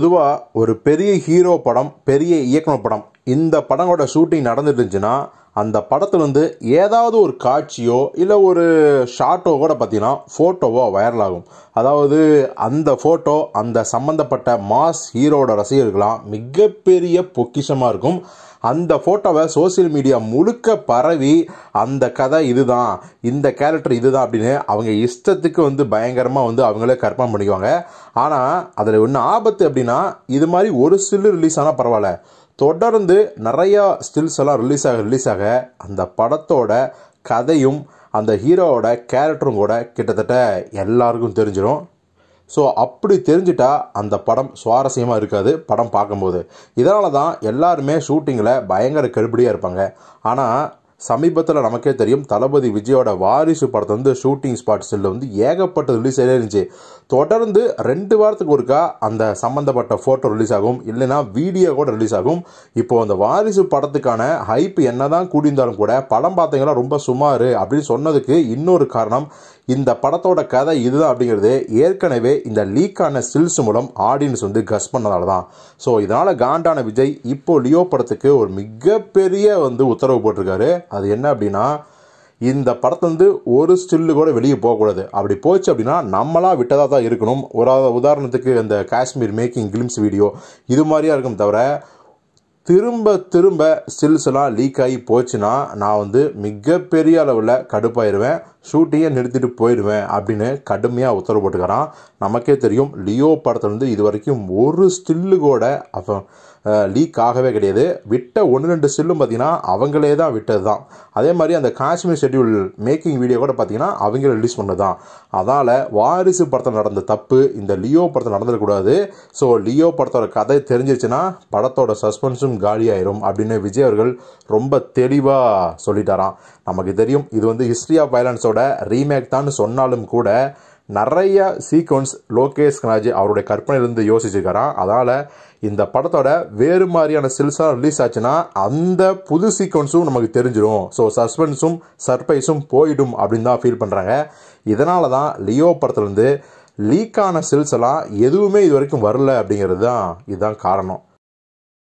பொதுவாக ஒரு பெரிய ஹீரோ படம் பெரிய இயக்குனர் படம் இந்த படங்களோட ஷூட்டிங் நடந்துட்டு இருந்துச்சுன்னா அந்த படத்துலேருந்து வந்து ஏதாவது ஒரு காட்சியோ இல்லை ஒரு ஷார்ட்டோ கூட பார்த்தீங்கன்னா ஃபோட்டோவோ வைரல் ஆகும் அதாவது அந்த ஃபோட்டோ அந்த சம்மந்தப்பட்ட மாஸ் ஹீரோட ரசிகர்களாம் மிகப்பெரிய பொக்கிஷமாக இருக்கும். அந்த ஃபோட்டோவை சோஷியல் மீடியா முழுக்க பரவி அந்த கதை இதுதான் இந்த கேரக்டர் இதுதான் அப்படின்னு அவங்க இஷ்டத்துக்கு வந்து பயங்கரமாக வந்து அவங்களே கற்பனை பண்ணிக்குவாங்க. ஆனால் அதில் ஒன்று ஆபத்து அப்படின்னா இது மாதிரி ஒரு சில்லு ரிலீஸ் ஆனால் பரவாயில்ல. தொடர்ந்து நிறையா ஸ்டில்ஸ் எல்லாம் ரிலீஸ் ஆக ரிலீஸ் ஆக அந்த படத்தோட கதையும் அந்த ஹீரோவோட கேரக்டரும் கூட கிட்டத்தட்ட எல்லாருக்கும் தெரிஞ்சிடும் ஸோ அப்படி தெரிஞ்சிட்டா அந்த படம் சுவாரஸ்யமாக இருக்காது படம் பார்க்கும்போது. இதனால தான் எல்லாருமே ஷூட்டிங்கில் பயங்கர கருப்படியாக இருப்பாங்க. ஆனால் சமீபத்தில் நமக்கே தெரியும் தளபதி விஜயோட வாரிசு படத்தை வந்து ஷூட்டிங் ஸ்பாட்ஸில் வந்து ஏகப்பட்ட ரிலீஸ் ஆகி இருந்துச்சு. தொடர்ந்து ரெண்டு வாரத்துக்கு ஒருக்கா அந்த சம்மந்தப்பட்ட ஃபோட்டோ ரிலீஸ் ஆகும். இல்லைன்னா வீடியோ கூட ரிலீஸ் ஆகும். இப்போது அந்த வாரிசு படத்துக்கான ஹைப் என்ன தான் கூடியிருந்தாலும் கூட படம் பார்த்தீங்கன்னா ரொம்ப சுமார் அப்படின்னு சொன்னதுக்கு இன்னொரு காரணம் இந்த படத்தோட கதை இதுதான் அப்படிங்கிறது. ஏற்கனவே இந்த லீக்கான ஸ்டில்ஸ் மூலம் ஆடியன்ஸ் வந்து கஸ் பண்ணதால தான் ஸோ இதனால் காண்டான விஜய் இப்போ லியோ படத்துக்கு ஒரு மிகப்பெரிய வந்து உத்தரவு போட்டிருக்காரு. அது என்ன அப்படின்னா இந்த படத்தை வந்து ஒரு ஸ்டில்லு கூட வெளியே போகக்கூடாது. அப்படி போச்சு அப்படின்னா நம்மளாக விட்டதாக தான் இருக்கணும். ஒரு உதாரணத்துக்கு இந்த காஷ்மீர் மேக்கிங் கிளிம்ஸ் வீடியோ இது மாதிரியா இருக்கும் தவிர திரும்ப திரும்ப ஸ்டில்ஸ் எல்லாம் லீக் ஆகி போச்சுன்னா நான் வந்து மிகப்பெரிய அளவில் கடுப்பாயிருவேன். ஷூட்டிங்கை நிறுத்திட்டு போயிடுவேன் அப்படின்னு கடுமையாக உத்தரவு போட்டுக்கிறான். நமக்கே தெரியும் லியோ படத்துலேருந்து இது வரைக்கும் ஒரு ஸ்டில்லு கூட அப்போ லீக் ஆகவே கிடையாது. விட்ட ஒன்று ரெண்டு செல்லும் பார்த்தீங்கன்னா அவங்களே தான் விட்டது தான் அதே மாதிரி அந்த காஷ்மீர் ஷெட்யூல் மேக்கிங் வீடியோ கூட பார்த்தீங்கன்னா அவங்க ரிலீஸ் பண்ணது தான் அதால் வாரிசு படத்தில் நடந்த தப்பு இந்த லியோ படத்தில் நடந்துடக்கூடாது ஸோ லியோ படத்தோட கதை தெரிஞ்சிருச்சுன்னா படத்தோட சஸ்பென்ஸும் காலியாயிரும் அப்படின்னு விஜய் அவர்கள் ரொம்ப தெளிவாக சொல்லிட்டாராம். நமக்கு தெரியும் இது வந்து ஹிஸ்ட்ரி ஆஃப் வயலன்ஸோட ரீமேக் தான் சொன்னாலும் கூட நிறைய சீக்வன்ஸ் லோகேஷ் கனாஜி அவருடைய கற்பனையிலிருந்து யோசிச்சிருக்காராம் அதனால் இந்த படத்தோட வேறு மாதிரியான சில்ஸாக ரிலீஸ் ஆச்சுன்னா அந்த புது சீக்வன்ஸும் நமக்கு தெரிஞ்சிடும் ஸோ சஸ்பென்ஸும் சர்ப்ரைஸும் போயிடும் அப்படின்னு தான் ஃபீல் பண்ணுறாங்க இதனால தான் லியோ படத்துலேருந்து லீக்கான சில்ஸ் எல்லாம் எதுவுமே இது வரைக்கும் வரல அப்படிங்கிறது தான் இதுதான் காரணம்.